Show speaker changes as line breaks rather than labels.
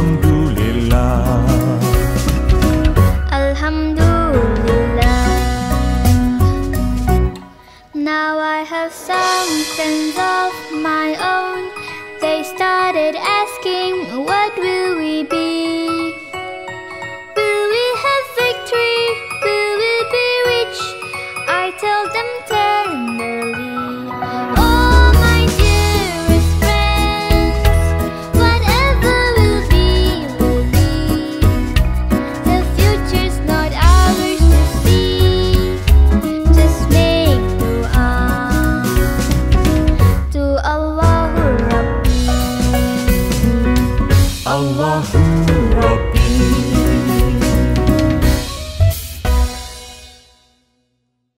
Alhamdulillah
Alhamdulillah Now I have some friends of my own They started asking what will we be Will we have victory? Will we be rich? I tell them
Allah.